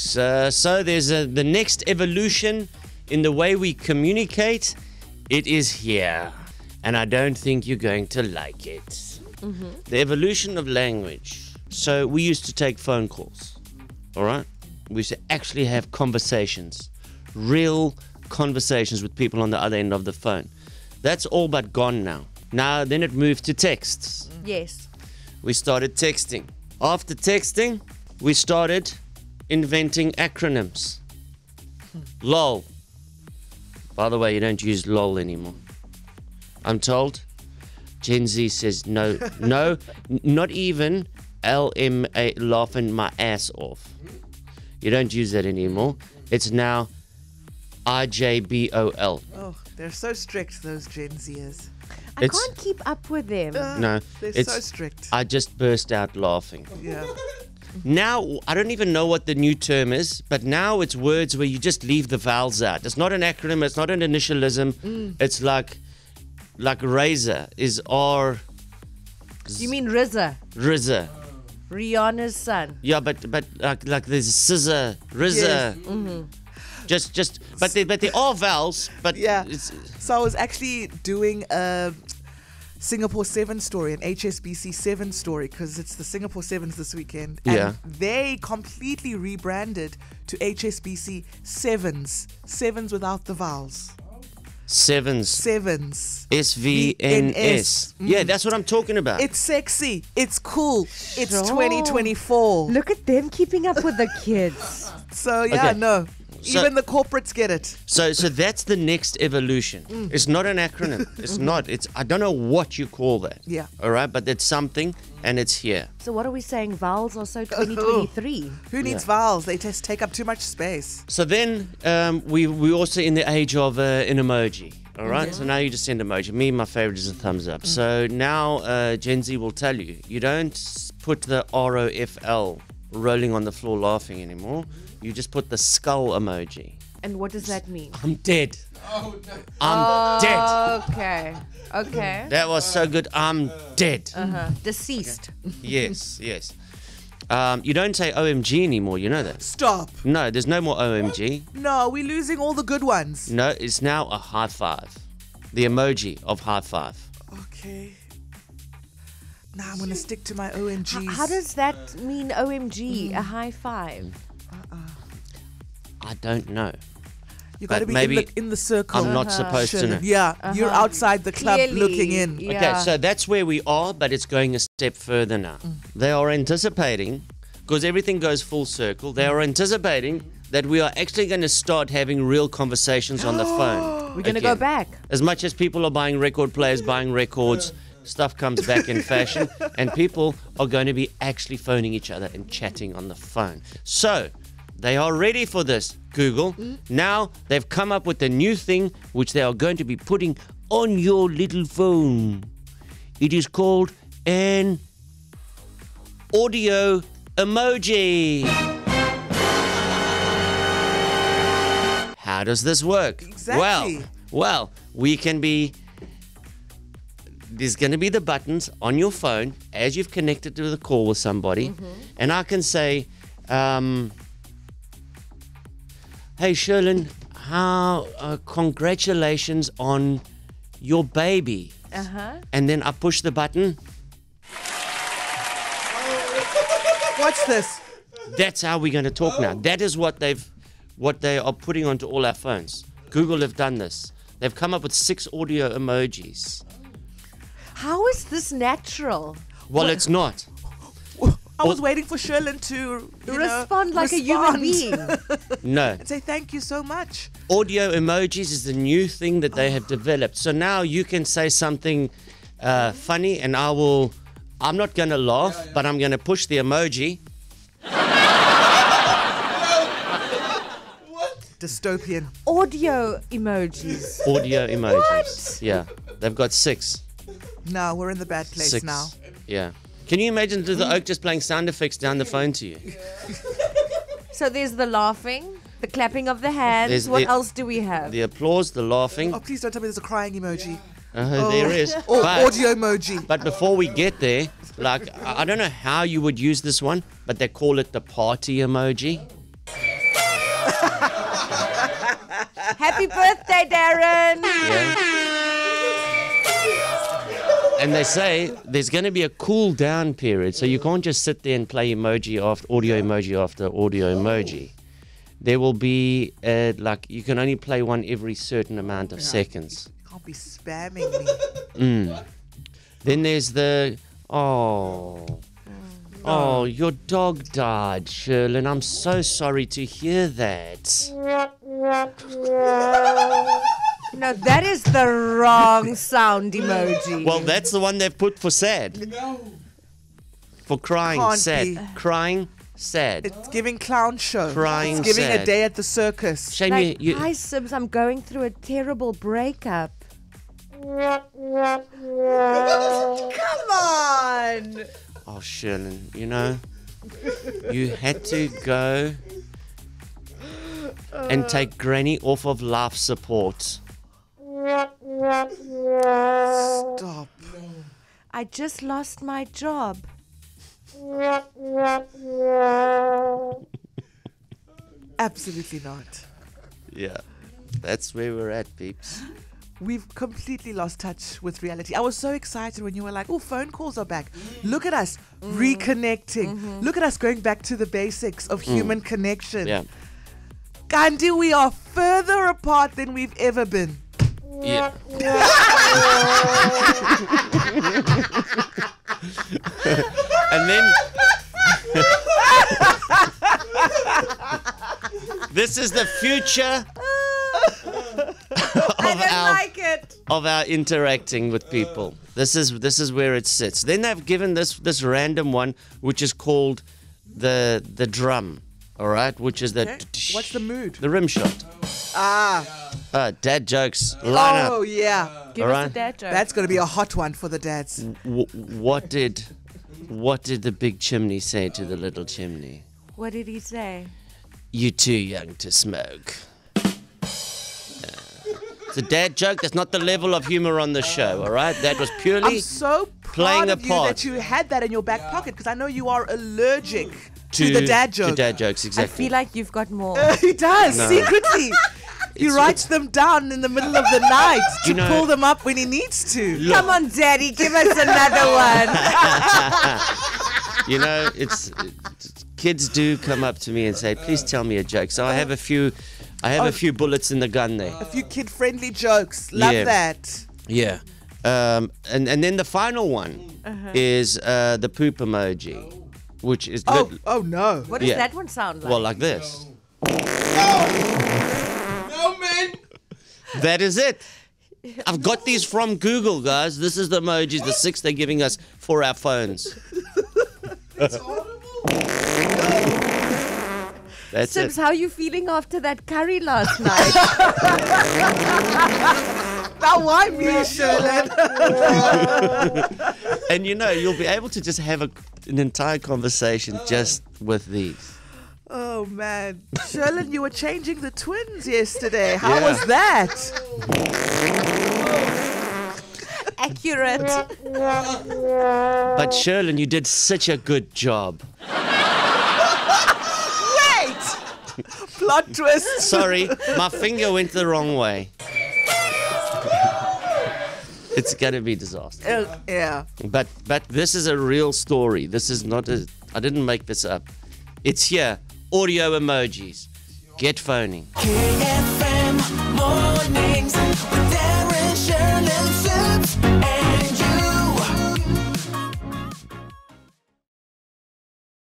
So, uh, so there's a, the next evolution in the way we communicate. It is here. And I don't think you're going to like it. Mm-hmm. The evolution of language. So we used to take phone calls. All right? We used to actually have conversations, real conversations with people on the other end of the phone. That's all but gone now. Now, then it moved to texts Yes. we started texting. After texting, we started inventing acronyms. LOL. By the way, you don't use LOL anymore. I'm told. Gen Z says no, no, not even LMA laughing my ass off. You don't use that anymore. It's now IJBOL. Oh, they're so strict, those Gen Zers. I It's- can't keep up with them. Uh, no, They're it's so strict. I just burst out laughing. yeah. Now, I don't even know what the new term is, but now it's words where you just leave the vowels out. It's not an acronym, it's not an initialism. Mm. It's like like razor is R You mean RZA, RZA. Rihanna's son? Yeah, but but like like there's scissor, RZA. Mm-hmm. Just just but they but they are vowels, but Yeah. it's, So I was actually doing a Singapore 7 story, an HSBC 7 story, because it's the Singapore 7s this weekend. And Yeah. they completely rebranded to HSBC 7s. Sevens without the vowels. sevens. Sevens. S V N S. Yeah, mm. that's what I'm talking about. It's sexy. It's cool. It's Sure. 2024. Look at them keeping up with the kids. So yeah, Okay. no. So- Even the corporates get it. So so that's the next evolution. It's not an acronym. It's not. It's I don't know what you call that. Yeah. All right, but it's something and it's here. So what are we saying? Vowels are so 2023. Who needs Yeah. vowels? They just take up too much space. So then um, we we also in the age of uh, an emoji. All right? So now you just send emoji. Me, my favorite is a thumbs up. So now uh, Gen Z will tell you you don't put the R O F L rolling on the floor laughing anymore. You just put the skull emoji. And what does that mean? I'm dead. I'm dead. Okay. Okay. That was so good. I'm dead. Uh-huh. Deceased. Yes, yes. Um, you don't say OMG anymore. You know that. Stop. No, there's no more OMG. No, we're losing all the good ones. No, it's now a high five. The emoji of high five. Okay. Now I'm gonna stick to my OMGs. How does that mean OMG? A high five? I don't know. you gotta be maybe in the, in the circle? I'm not uh-huh. supposed to know. Yeah, uh-huh. you're outside the club Clearly, looking in. Yeah. Okay, so that's where we are, but it's going a step further now. Mm. They are anticipating, because everything goes full circle, they are anticipating that we are actually going to start having real conversations on the phone. We're gonna go again. back. As much as people are buying record players, buying records, stuff comes back in fashion, and people are going to be actually phoning each other and chatting on the phone. So, they are ready for this, Google. Now, they've come up with a new thing which they are going to be putting on your little phone. It is called an audio emoji. How does this work? Exactly. Well, well, we can be there's going to be the buttons on your phone as you've connected to the call with somebody, and I can say, um, "Hey, Sherlin, how uh, congratulations on your baby." Uh huh. And then I push the button. What's this? That's how we're going to talk now. That is what they've, what they are putting onto all our phones. Google have done this. They've come up with six audio emojis. How is this natural? Well, it's not. I was waiting for Sherlin to you know, respond like a human being. No. and say thank you so much. audio emojis is the new thing that they have developed. So now you can say something uh, funny, and I will. I'm not going to laugh, but I'm going to push the emoji. What? Dystopian. Audio emojis. Audio emojis. What? Yeah, they've got six. No, we're in the bad place six. now. Yeah. Can you imagine the oak just playing sound effects down the phone to you? So there's the laughing, the clapping of the hands. There's what the- else do we have? The applause, the laughing. Oh, please don't tell me there's a crying emoji. Uh, there is. Or But- audio emoji. But before we get there, like I I don't know how you would use this one, but they call it the party emoji. Happy birthday, Darren. Yeah. And they say there's going to be a cool down period, so you can't just sit there and play emoji after audio emoji after audio emoji. There will be uh, like you can only play one every certain amount of seconds. You Can't be spamming me. Then there's the oh. Oh, your dog died, Sherlin. I'm so sorry to hear that. No, that is the wrong sound emoji. Well, that's the one they've put for sad. For crying, Can't sad. be. Crying, sad. It's giving clown show. Crying It's giving sad. a day at the circus. Shame like, you, you hi, Sims, I'm going through a terrible breakup. Come on. Oh, Sherlin, you know, you had to go and take Granny off of life support. Stop. I just lost my job. Absolutely not. Yeah, that's where we're at, peeps. We've completely lost touch with reality. I was so excited when you were like, oh, phone calls are back. Look at us mm. reconnecting. Mm-hmm. Look at us going back to the basics of mm. human connection. Yeah, Gandhi, we are further apart than we've ever been. Yeah. and then. this is the future I don't our- like it. of our interacting with people. This is this is where it sits. Then they've given this this random one, which is called the the drum. All right, which is the Okay. What's the mood? the rim shot. Ah, Uh, dad jokes. Line oh up. yeah. Give All us right. a dad joke. That's going to be a hot one for the dads. W- what did what did the big chimney say to the little chimney? what did he say? You're too young to smoke. It's a dad joke. That's not the level of humor on the show. All right, that was purely I'm so playing proud a of you part. that you had that in your back pocket because I know you are allergic to, to the dad joke. To dad jokes, exactly. I feel like you've got more. he does No. secretly. He It's- writes them down in the middle of the night to You know- pull them up when he needs to. Look, Come on, Daddy, give us another one. you know, it's, it's- kids do come up to me and say, "Please tell me a joke." So I have a few, I have Oh. a few bullets in the gun there. A few kid-friendly jokes. Love Yeah. that. Yeah, um, and and then the final one is uh, the poop emoji, which is Oh, lit- oh no. What does Yeah. that one sound like? well like this. No, man. That is it. I've got these from Google, guys. This is the emojis, the six they're giving us for our phones. It's audible. That's Sims, it. how are you feeling after that curry last night? Now why me, Sherlin? And you know, you'll be able to just have a, an entire conversation just with these. Oh man, Sherlin, you were changing the twins yesterday. How Yeah. was that? Accurate. But Sherlin, you did such a good job. Wait, plot twist. Sorry, my finger went the wrong way. It's gonna be disaster. Uh, yeah. But but this is a real story. This is not a. I didn't make this up. It's here audio emojis. Get phoning. KFM mornings with Darren